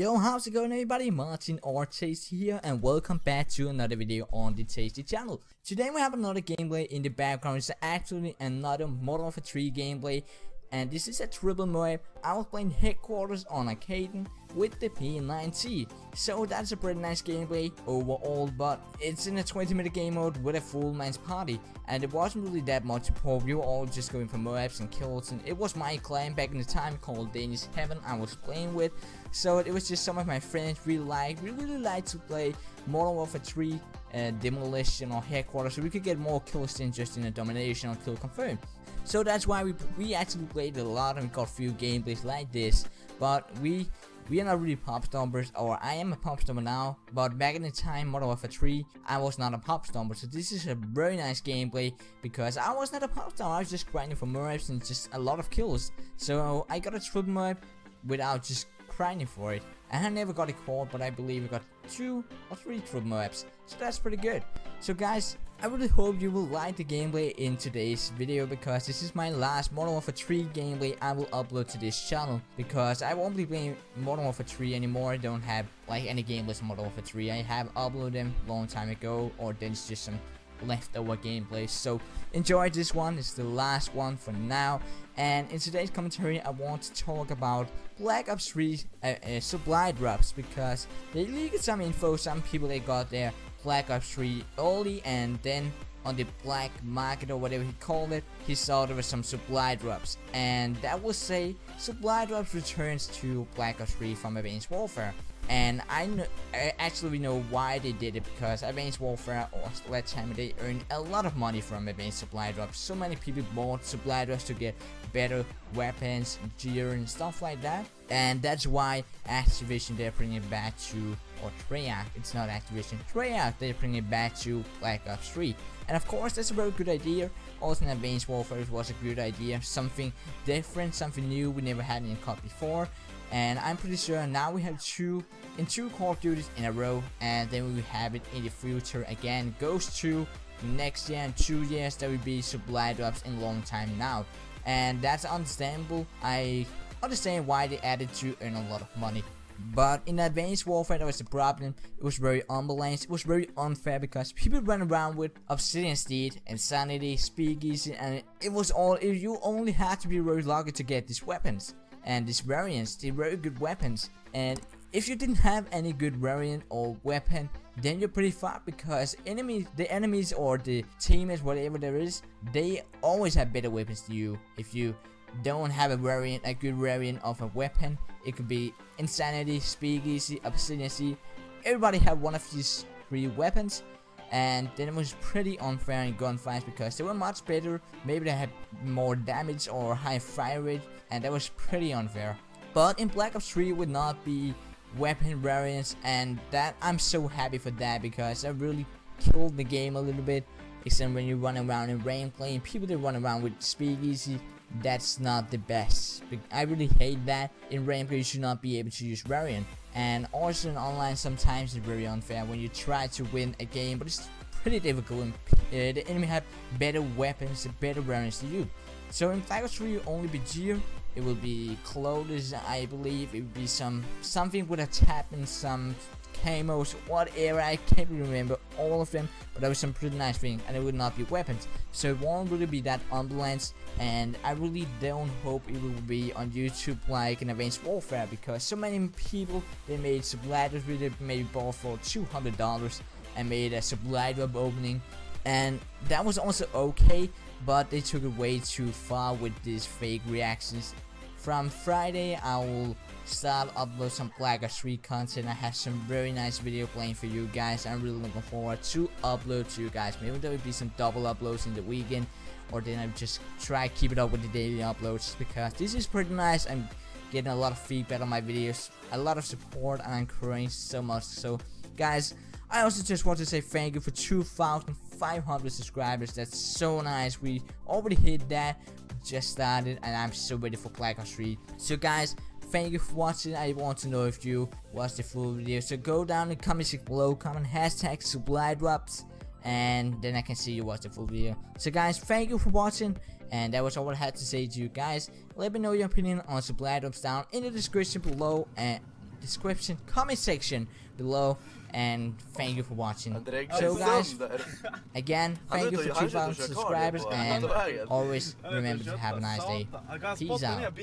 Yo, how's it going everybody? Martin or here and welcome back to another video on the Tasty channel. Today we have another gameplay in the background. It's actually another Modern Warfare 3 gameplay and this is a triple MOAB. I was playing Headquarters on Arkaden with the P90. So that's a pretty nice gameplay overall, but it's in a 20 minute game mode with a full man's party. And it wasn't really that much support, we were all just going for MOABs and kills. And it was my clan back in the time called Danish Heaven I was playing with. So it was just some of my friends really like, we really like to play Modern Warfare 3 uh, Demolition or Headquarters so we could get more kills than just in a Domination or Kill Confirm. So that's why we we actually played a lot and got few gameplays like this. But we we are not really pub stompers, or I am a pub stomper now, but back in the time, Modern Warfare 3, I was not a pub stomper, so this is a very nice gameplay, because I was not a pub stomper, I was just grinding for MOABs and just a lot of kills, so I got a triple MOAB without just grinding for it, and I never got a quad, but I believe I got two or three triple MOABs, so that's pretty good. So guys, I really hope you will like the gameplay in today's video because this is my last Modern Warfare 3 gameplay I will upload to this channel because I won't be playing Modern Warfare 3 anymore. I don't have like any gameplays Modern Warfare 3. I have uploaded them long time ago or then it's just some leftover gameplays. So enjoy this one. It's the last one for now. And in today's commentary, I want to talk about Black Ops 3 uh, uh, supply drops because they leaked some info. Some people they got their Black Ops 3 early and then on the black market or whatever he called it, he saw there was some supply drops. And that will say supply drops returns to Black Ops 3 from Advanced Warfare. And I, know, I actually we know why they did it because Advanced Warfare or Sledgehammer they earned a lot of money from Advanced Supply Drops. So many people bought supply drops to get better weapons, gear and stuff like that. And that's why Activision they're bringing it back to, or Treyarch, it's not Activision, Treyarch they're bringing it back to Black Ops 3. And of course that's a very good idea. Also Advanced Warfare was a good idea, something different, something new we never had in COD before and I'm pretty sure now we have two in two Call of Duties in a row and then we have it in the future again. Goes to next year and two years there will be supply drops in long time now. And that's understandable. I understand why they added to earn a lot of money but in Advanced Warfare, that was the problem. It was very unbalanced. It was very unfair because people ran around with Obsidian Steed, Insanity, Speakeasy, and it was all. You only had to be very lucky to get these weapons and these variants, they're very good weapons. And if you didn't have any good variant or weapon, then you're pretty fucked because enemies, the enemies or the teammates, whatever there is, they always have better weapons than you. If you don't have a variant, a good variant of a weapon, it could be Insanity, Speakeasy, Obsidian Everybody had one of these three weapons and then it was pretty unfair in gunfights because they were much better. Maybe they had more damage or high fire rate and that was pretty unfair. But in Black Ops 3 would not be weapon variants and that I'm so happy for that because that really killed the game a little bit. Except when you run around in rain playing people that run around with speakeasy that's not the best. I really hate that. In ranked you should not be able to use variant. And also in online sometimes it's very unfair when you try to win a game but it's pretty difficult and uh, the enemy have better weapons, and better variants than you. So in Black Ops 3 you only be gear, it will be clothes I believe, it will be some something a tap and some camos, whatever, I can't remember all of them, but there was some pretty nice things, and it would not be weapons, so it won't really be that unbalanced, and I really don't hope it will be on YouTube like in Advanced Warfare, because so many people, they made subladders really made ball for $200, and made a supply opening, and that was also okay, but they took it way too far with these fake reactions. From Friday, I will start upload some Ops 3 content. I have some very nice video playing for you guys. I'm really looking forward to upload to you guys. Maybe there will be some double uploads in the weekend, or then I just try keep it up with the daily uploads because this is pretty nice. I'm getting a lot of feedback on my videos, a lot of support, and I'm growing so much. So, guys, I also just want to say thank you for 2,500 subscribers. That's so nice. We already hit that. Just started, and I'm so ready for Black Ops 3. So, guys thank you for watching. I want to know if you watched the full video. So go down in the comment below, comment hashtag supply drops, and then I can see you watch the full video. So guys, thank you for watching, and that was all I had to say to you guys. Let me know your opinion on supply drops down in the description below, and description, comment section below. And thank you for watching. Han So guys, again, thank you for 2000 subscribers and always remember to have a nice day. Han kan Peace out.